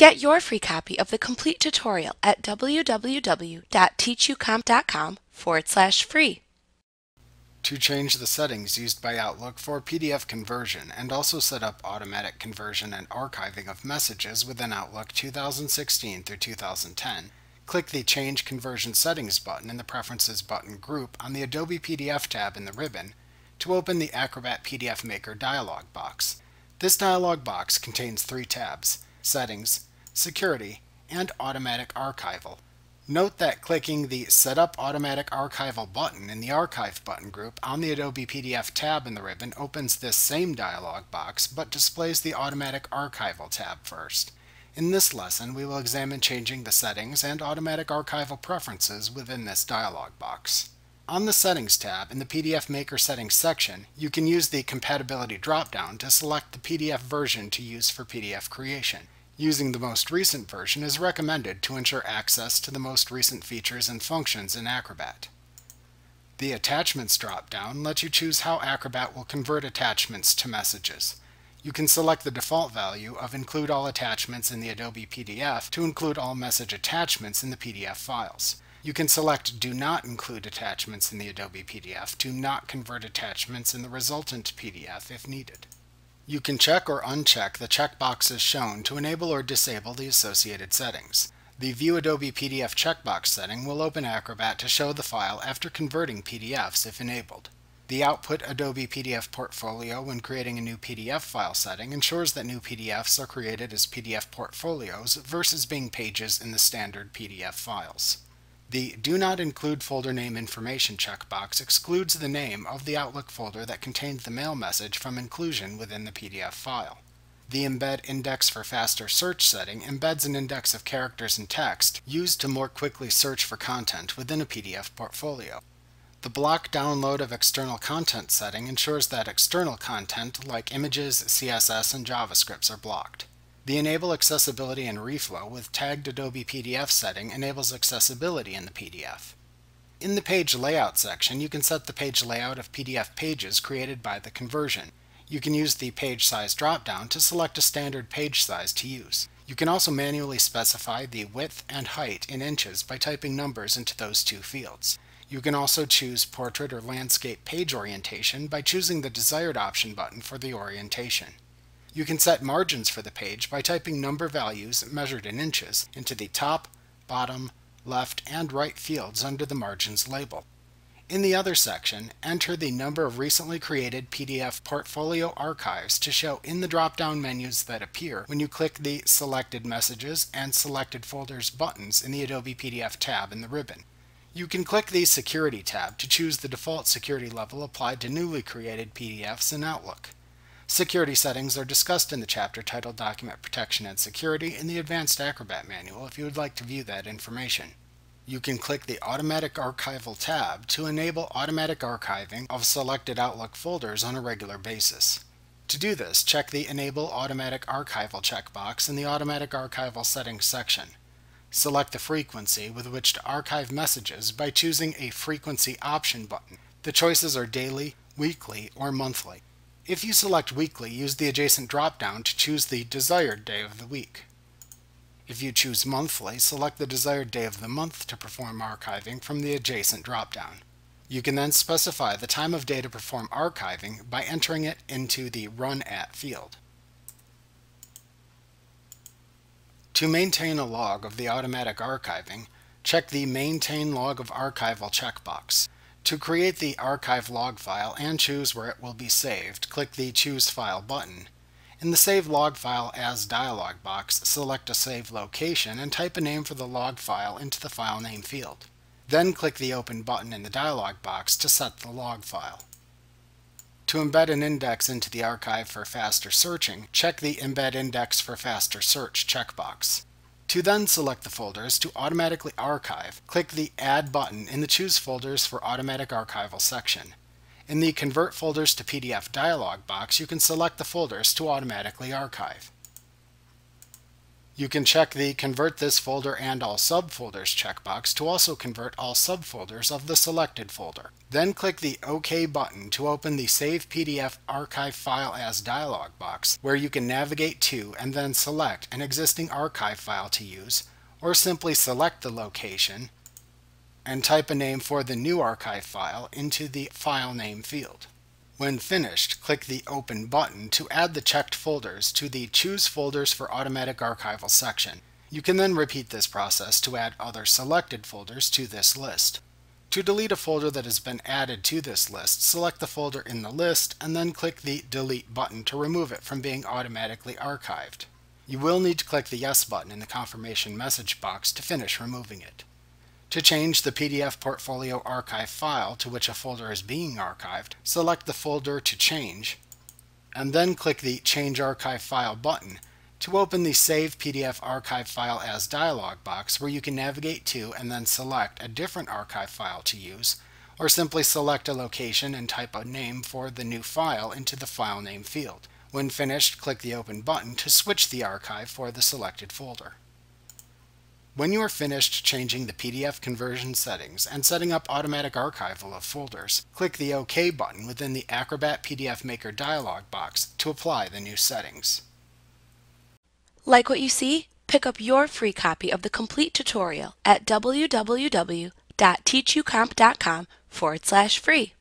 Get your free copy of the complete tutorial at www.teachucomp.com forward slash free. To change the settings used by Outlook for PDF conversion and also set up automatic conversion and archiving of messages within Outlook 2016 through 2010, click the Change Conversion Settings button in the Preferences button group on the Adobe PDF tab in the ribbon to open the Acrobat PDF Maker dialog box. This dialog box contains three tabs, Settings, Security, and Automatic Archival. Note that clicking the Set Up Automatic Archival button in the Archive button group on the Adobe PDF tab in the ribbon opens this same dialog box but displays the Automatic Archival tab first. In this lesson, we will examine changing the settings and automatic archival preferences within this dialog box. On the Settings tab in the PDF Maker Settings section, you can use the Compatibility dropdown to select the PDF version to use for PDF creation. Using the most recent version is recommended to ensure access to the most recent features and functions in Acrobat. The Attachments drop-down lets you choose how Acrobat will convert attachments to messages. You can select the default value of Include All Attachments in the Adobe PDF to include all message attachments in the PDF files. You can select Do Not Include Attachments in the Adobe PDF to not convert attachments in the resultant PDF if needed. You can check or uncheck the checkboxes shown to enable or disable the associated settings. The View Adobe PDF checkbox setting will open Acrobat to show the file after converting PDFs if enabled. The Output Adobe PDF Portfolio when creating a new PDF file setting ensures that new PDFs are created as PDF portfolios versus being pages in the standard PDF files. The Do Not Include Folder Name Information checkbox excludes the name of the Outlook folder that contained the mail message from inclusion within the PDF file. The Embed Index for Faster Search setting embeds an index of characters and text used to more quickly search for content within a PDF portfolio. The Block Download of External Content setting ensures that external content like images, CSS, and JavaScripts are blocked. The Enable Accessibility and Reflow with tagged Adobe PDF setting enables accessibility in the PDF. In the Page Layout section, you can set the page layout of PDF pages created by the conversion. You can use the Page Size dropdown to select a standard page size to use. You can also manually specify the width and height in inches by typing numbers into those two fields. You can also choose Portrait or Landscape Page Orientation by choosing the desired option button for the orientation. You can set margins for the page by typing number values measured in inches into the top, bottom, left, and right fields under the margins label. In the Other section, enter the number of recently created PDF portfolio archives to show in the drop-down menus that appear when you click the Selected Messages and Selected Folders buttons in the Adobe PDF tab in the ribbon. You can click the Security tab to choose the default security level applied to newly created PDFs in Outlook. Security settings are discussed in the chapter titled Document Protection and Security in the Advanced Acrobat Manual if you would like to view that information. You can click the Automatic Archival tab to enable automatic archiving of selected Outlook folders on a regular basis. To do this, check the Enable Automatic Archival checkbox in the Automatic Archival Settings section. Select the frequency with which to archive messages by choosing a Frequency Option button. The choices are daily, weekly, or monthly. If you select weekly, use the adjacent drop-down to choose the desired day of the week. If you choose monthly, select the desired day of the month to perform archiving from the adjacent drop-down. You can then specify the time of day to perform archiving by entering it into the Run At field. To maintain a log of the automatic archiving, check the Maintain Log of Archival checkbox. To create the archive log file and choose where it will be saved, click the Choose File button. In the Save Log File As dialog box, select a save location and type a name for the log file into the file name field. Then click the Open button in the dialog box to set the log file. To embed an index into the archive for faster searching, check the Embed Index for Faster Search checkbox. To then select the folders to automatically archive, click the Add button in the Choose Folders for Automatic Archival section. In the Convert Folders to PDF dialog box, you can select the folders to automatically archive. You can check the Convert this folder and all subfolders checkbox to also convert all subfolders of the selected folder. Then click the OK button to open the Save PDF Archive File As dialog box, where you can navigate to and then select an existing archive file to use, or simply select the location and type a name for the new archive file into the File Name field. When finished, click the Open button to add the checked folders to the Choose Folders for Automatic Archival section. You can then repeat this process to add other selected folders to this list. To delete a folder that has been added to this list, select the folder in the list and then click the Delete button to remove it from being automatically archived. You will need to click the Yes button in the confirmation message box to finish removing it. To change the PDF Portfolio archive file to which a folder is being archived, select the folder to change, and then click the Change Archive File button to open the Save PDF Archive File As dialog box where you can navigate to and then select a different archive file to use, or simply select a location and type a name for the new file into the File Name field. When finished, click the Open button to switch the archive for the selected folder. When you are finished changing the PDF conversion settings and setting up automatic archival of folders, click the OK button within the Acrobat PDF Maker dialog box to apply the new settings. Like what you see? Pick up your free copy of the complete tutorial at www.teachucomp.com forward slash free.